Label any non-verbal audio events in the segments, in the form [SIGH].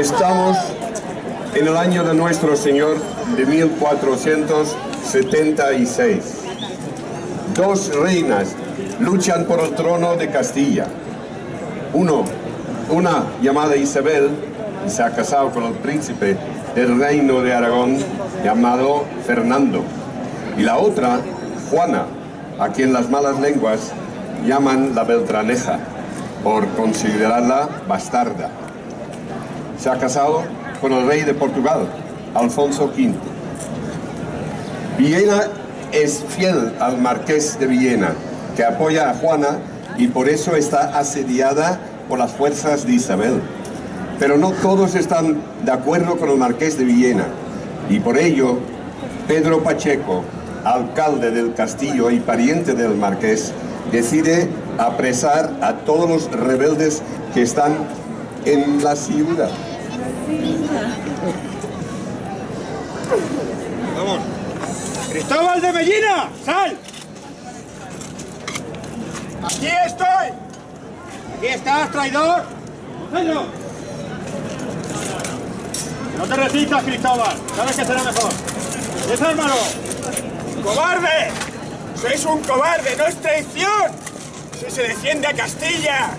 Estamos en el año de nuestro Señor de 1476. Dos reinas luchan por el trono de Castilla. Uno, una llamada Isabel, se ha casado con el príncipe del reino de Aragón llamado Fernando. Y la otra, Juana, a quien las malas lenguas llaman la Beltraneja, por considerarla bastarda. Se ha casado con el rey de Portugal, Alfonso V. Villena es fiel al marqués de Villena, que apoya a Juana y por eso está asediada por las fuerzas de Isabel. Pero no todos están de acuerdo con el marqués de Villena y por ello Pedro Pacheco, alcalde del castillo y pariente del marqués, decide apresar a todos los rebeldes que están en la ciudad. Cristóbal de Mellina, sal. Aquí estoy. Aquí estás, traidor. Cógelo. No te resistas, Cristóbal. Sabes que será mejor. Desármalo. ¡Cobarde! ¡Sois un cobarde! ¡No es traición! ¡Si se defiende a Castilla!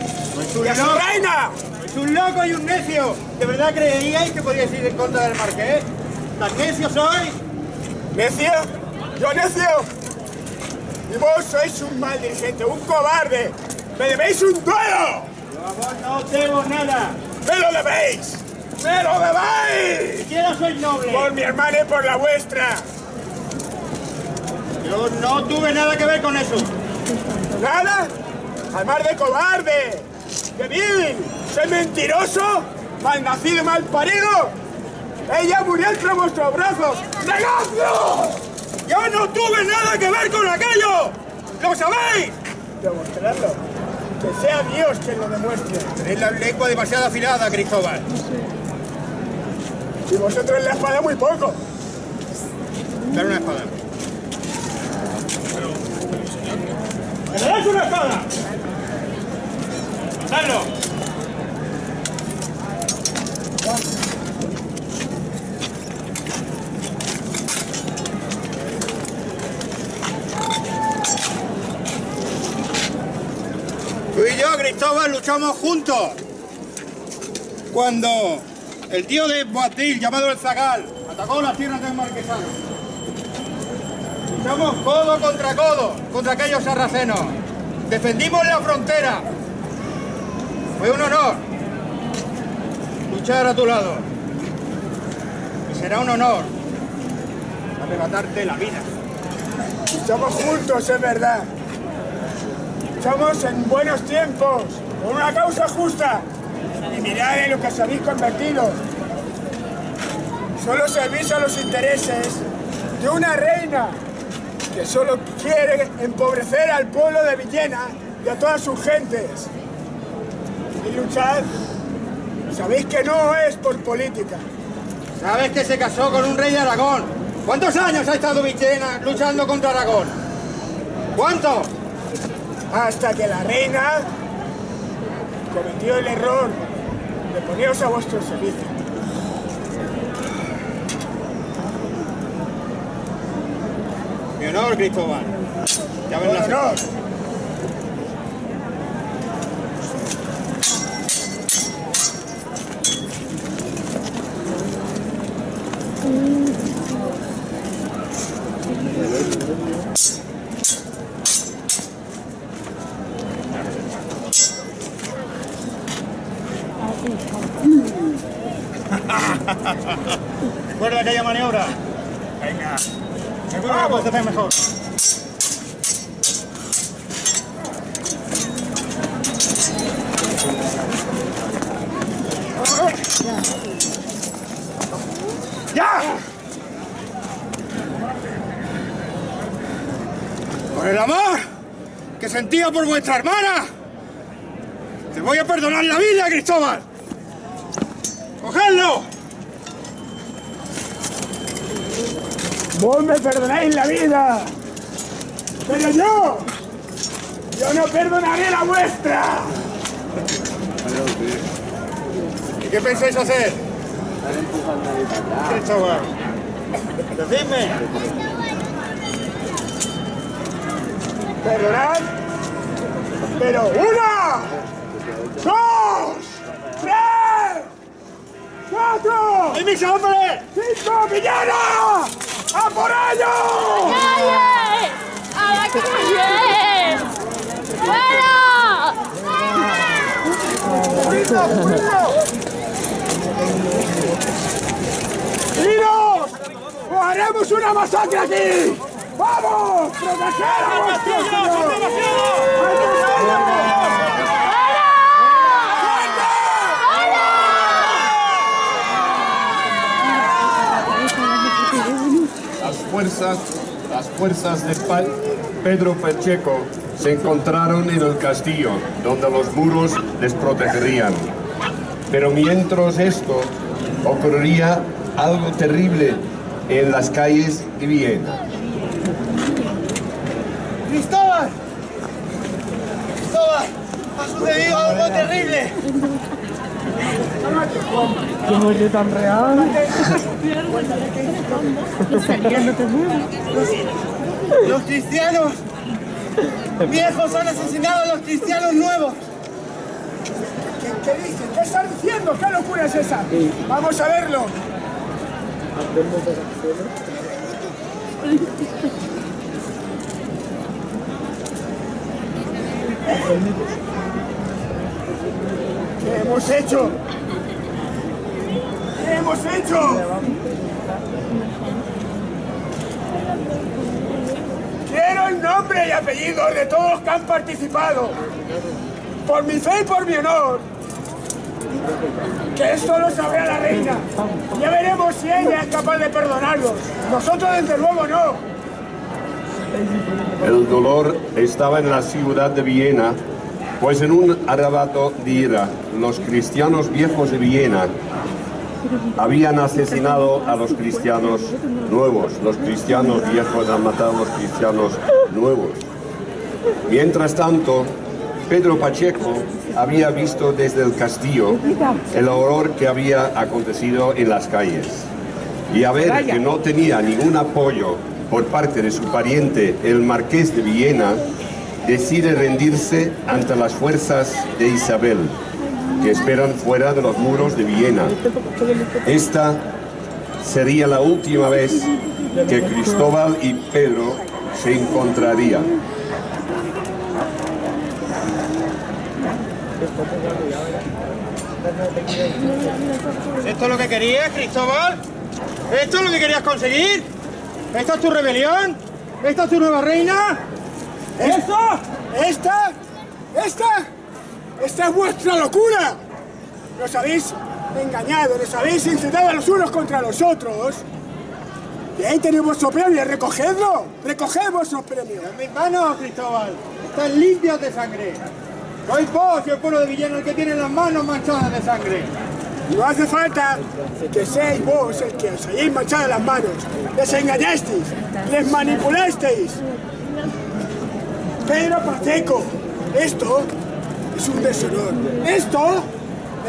¡Y a su reina! Es un loco y un necio. ¿De verdad creíais que podíais ir en contra del marqués? ¿Tan necio sois? ¿Necio? ¿Yo necio? Y vos sois un mal dirigente, un cobarde. ¡Me debéis un duelo! Yo a vos no os debo nada. ¡Me lo debéis! ¡Me lo debéis! Siquiera sois noble. Por mi hermana y por la vuestra. Yo no tuve nada que ver con eso. ¿Nada? Además de cobarde, de vil, de mentiroso, malnacido y mal parido. Ella murió entre vuestros brazos. ¡Negadlo! Yo no tuve nada que ver con aquello. ¿Lo sabéis? Demostrarlo. Que sea Dios quien lo demuestre. Tenéis la lengua demasiado afilada, Cristóbal. Y vosotros la espada muy poco. Dale una espada. ¡Me das una espada! ¡Dalo! Tú y yo, Luchamos juntos. Cuando el tío de Boatil, llamado el Zagal, atacó las tierras del Marquesano. Luchamos codo contra codo contra aquellos sarracenos. Defendimos la frontera. Fue un honor luchar a tu lado. Y será un honor arrebatarte la vida. Estamos juntos, es verdad. Estamos en buenos tiempos, por una causa justa. Y mirad en lo que os habéis convertido. Solo servís a los intereses de una reina que solo quiere empobrecer al pueblo de Villena y a todas sus gentes. Y luchad, sabéis que no es por política. Sabes que se casó con un rey de Aragón. ¿Cuántos años ha estado Villena luchando contra Aragón? ¿Cuántos? Hasta que la reina cometió el error de poneros a vuestro servicio. Mi honor, Cristóbal. Ya ven la Venga. Seguro que puedes hacer mejor. ¡Ya! Por el amor que sentía por vuestra hermana, te voy a perdonar la vida, Cristóbal. ¡Cogedlo! Vos me perdonáis la vida, pero yo, yo no perdonaré la vuestra. ¿Y qué pensáis hacer? Cristóbal. Decidme. Perdonad, pero una, dos, tres, cuatro, ¡Ay, mis hombres! cinco, Villena, ¡a por ellos! ¡Calle! ¡A la calle! ¡Fuera! ¡Iros! ¡O haremos una masacre aquí! ¡Vamos! ¡Proteger a! Las fuerzas, las fuerzas de Pa- Pedro Pacheco se encontraron en el castillo, donde los muros les protegerían. Pero mientras esto, ocurriría algo terrible en las calles de Viena. ¡Cristóbal! ¡Cristóbal! ¡Ha sucedido algo terrible! Los, los cristianos viejos han asesinado a los cristianos nuevos. ¿Qué, qué dices? ¿Qué estás diciendo? ¿Qué locura es esa? Vamos a verlo. ¿Qué hemos hecho? ¿Qué hemos hecho? Quiero el nombre y apellido de todos los que han participado. Por mi fe y por mi honor. Que esto lo sabrá la reina. Ya veremos si ella es capaz de perdonarlos. Nosotros desde luego no. El dolor estaba en la ciudad de Viena, pues en un arrebato de ira, los cristianos viejos de Viena habían asesinado a los cristianos nuevos. Los cristianos viejos han matado a los cristianos nuevos. Mientras tanto, Pedro Pacheco había visto desde el castillo el horror que había acontecido en las calles. Y a ver que no tenía ningún apoyo por parte de su pariente, el marqués de Viena, decide rendirse ante las fuerzas de Isabel, que esperan fuera de los muros de Viena. Esta sería la última vez que Cristóbal y Pedro se encontrarían. ¿Esto es lo que querías, Cristóbal? ¿Esto es lo que querías conseguir? ¿Esta es tu rebelión? ¿Esta es tu nueva reina? ¿Esto? ¿Esta? ¿Esta? ¡Esta es vuestra locura! Nos habéis engañado, nos habéis incitado a los unos contra los otros. Y ahí tenéis vuestro premio, recogedlo, recoged vuestros premios. En mis manos, Cristóbal. Están limpias de sangre. Sois vos y el pueblo de Villena el que tiene las manos manchadas de sangre. No hace falta que seáis vos el que os hayáis manchado las manos. Les engañasteis, les manipulasteis. Pedro Pacheco, esto es un deshonor. Esto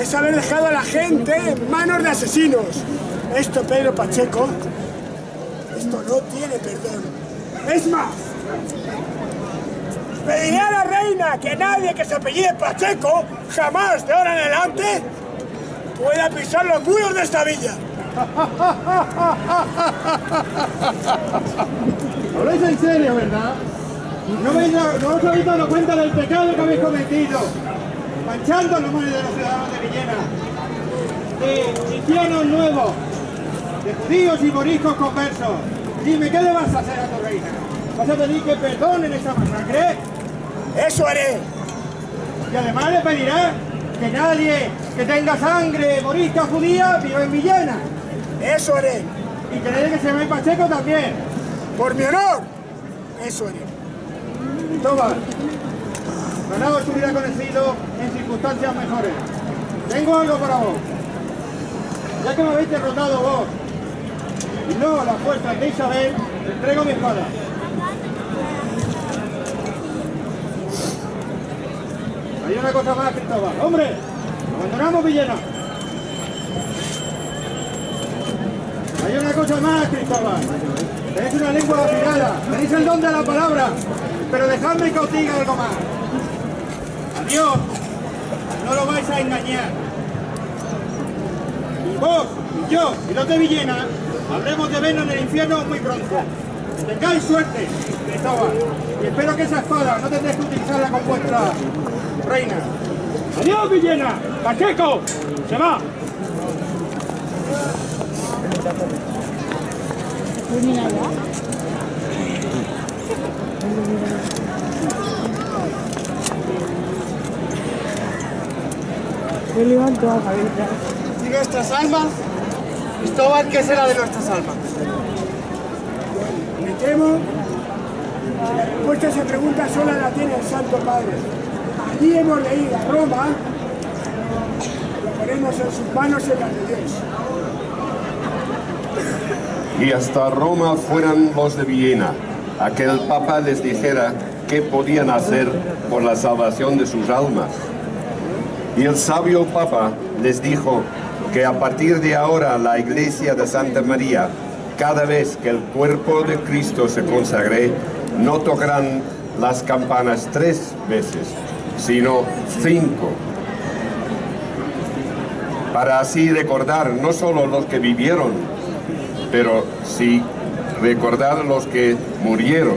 es haber dejado a la gente en manos de asesinos. Esto, Pedro Pacheco, esto no tiene perdón. Es más, pediré a la reina que nadie que se apellide Pacheco jamás de ahora en adelante pueda pisar los muros de esta villa. [LAUGHS] Habláis en serio, ¿verdad? ¿No, veis no os habéis dado cuenta del pecado que habéis cometido? Manchando los manos de los ciudadanos de Villena. De cristianos nuevos. De judíos y moriscos conversos. Dime, ¿qué le vas a hacer a tu reina? ¿Vas a pedir que perdonen esta masacre? Eso haré. Y además le pedirás que nadie que tenga sangre morisca judía viva en Villena. Eso haré. Y que nadie que se llame Pacheco también. Por mi honor. Eso haré. Toma. Ganado se hubiera conocido en circunstancias mejores. Tengo algo para vos. Ya que me habéis derrotado vos y no las fuerzas de Isabel, te entrego mi espada. Hay una cosa más, Cristóbal. ¡Hombre! ¡Abandonamos Villena! Hay una cosa más, Cristóbal. Tenéis una lengua afilada, tenéis el don de la palabra, pero dejadme que os diga algo más. Adiós, no lo vais a engañar. Y vos, y yo, y los de Villena, habremos de vernos en el infierno muy pronto. Tengáis suerte, Cristóbal. Y espero que esa espada no tendréis que utilizarla con vuestra reina. Adiós, Villena. Pacheco, se va. Pues ¿Y nuestras almas? Cristóbal, ¿qué será de nuestras almas? Me temo que la respuesta a esa pregunta sola la tiene el Santo Padre. Allí hemos leído a Roma, lo ponemos en sus manos en las de Dios. Y hasta Roma fueran los de Viena, a que el Papa les dijera qué podían hacer por la salvación de sus almas. Y el sabio Papa les dijo que a partir de ahora la iglesia de Santa María, cada vez que el cuerpo de Cristo se consagre, no tocarán las campanas tres veces, sino cinco para así recordar no solo los que vivieron, pero sí recordar los que murieron,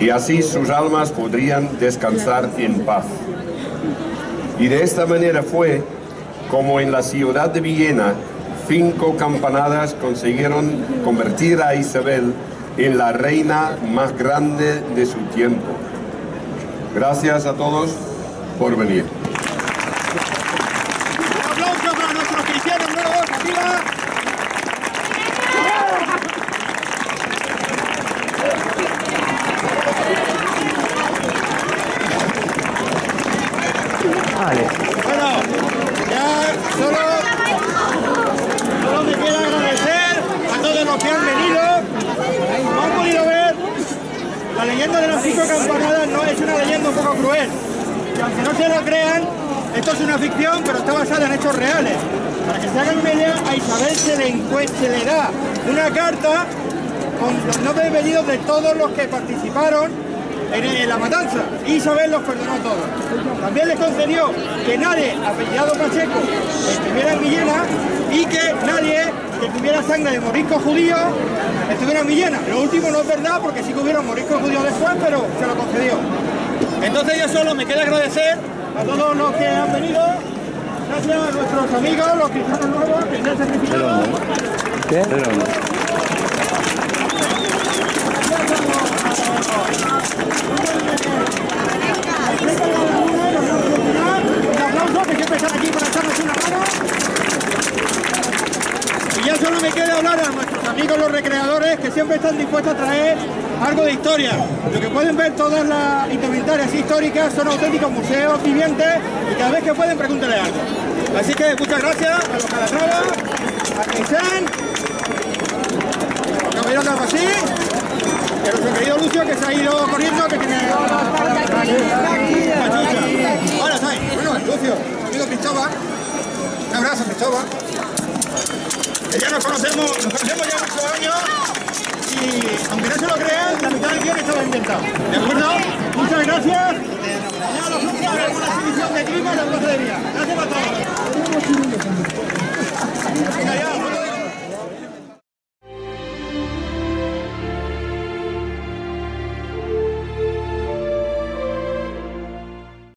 y así sus almas podrían descansar en paz. Y de esta manera fue como en la ciudad de Viena, cinco campanadas consiguieron convertir a Isabel en la reina más grande de su tiempo. Gracias a todos por venir. Bueno, ya solo, solo me queda agradecer a todos los que han venido. Han podido ver, la leyenda de las cinco campanadas no es una leyenda un poco cruel. Y aunque no se lo crean, esto es una ficción, pero está basada en hechos reales. Para que se hagan una idea, a Isabel se le, se da una carta con los nombres y de todos los que participaron en, en la matanza. Y Isabel los perdonó a todos. También les concedió que nadie, apellidado Pacheco, estuviera en Villena y que nadie que tuviera sangre de morisco judío estuviera en Villena. Lo último no es verdad porque sí que hubieron moriscos judíos después, pero se lo concedió. Entonces yo solo me queda agradecer a todos los que han venido, gracias a nuestros amigos, los cristianos nuevos que se han sacrificado aplauso que siempre están aquí para echarnos una mano. Y ya solo me queda hablar a nuestros amigos los recreadores que siempre están dispuestos a traer algo de historia. Lo que pueden ver todas las indumentarias históricas son auténticos museos vivientes y cada vez que pueden pregúntenle algo. Así que muchas gracias a los Calatrava, a Keisen, a Caballero y a nuestro querido Lucio que se ha ido corriendo, que tiene... Ahora está ahí. Bueno, Lucio, amigo Cristóbal. Un abrazo, Cristóbal. Que ya nos conocemos, nos conocemos ya muchos años. Y aunque no se lo crean, la mitad del guion estaba inventado. ¿De acuerdo? Muchas gracias. Ya los otros de alguna exhibición de clima en la plaza de Vía. Gracias a todos.